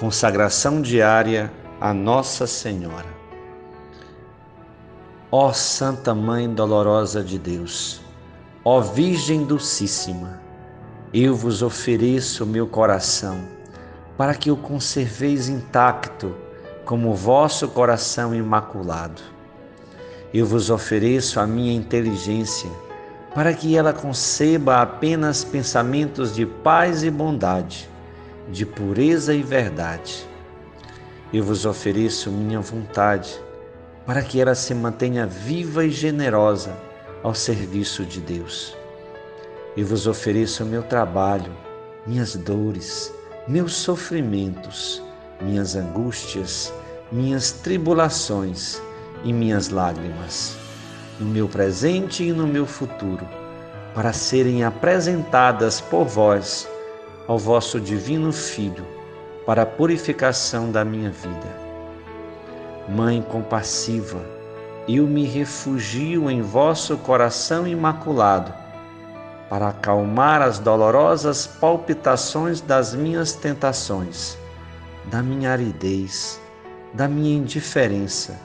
Consagração diária a Nossa Senhora. Ó Santa Mãe dolorosa de Deus, ó Virgem Dulcíssima, eu vos ofereço meu coração para que o conserveis intacto como vosso coração imaculado. Eu vos ofereço a minha inteligência para que ela conceba apenas pensamentos de paz e bondade de pureza e verdade. Eu vos ofereço minha vontade, para que ela se mantenha viva e generosa ao serviço de Deus. Eu vos ofereço meu trabalho, minhas dores, meus sofrimentos, minhas angústias, minhas tribulações e minhas lágrimas, no meu presente e no meu futuro, para serem apresentadas por vós ao vosso divino Filho para a purificação da minha vida. Mãe compassiva, eu me refugio em vosso coração imaculado para acalmar as dolorosas palpitações das minhas tentações, da minha aridez, da minha indiferença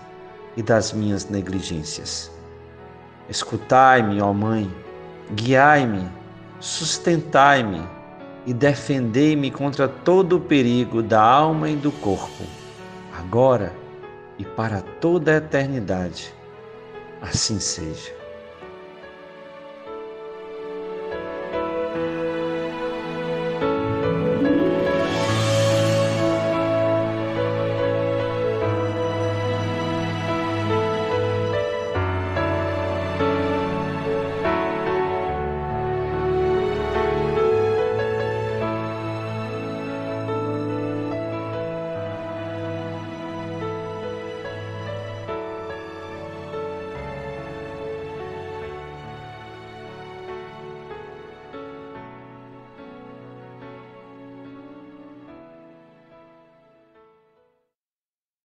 e das minhas negligências. Escutai-me, ó Mãe, guiai-me, sustentai-me e defendei-me contra todo o perigo da alma e do corpo, agora e para toda a eternidade. Assim seja.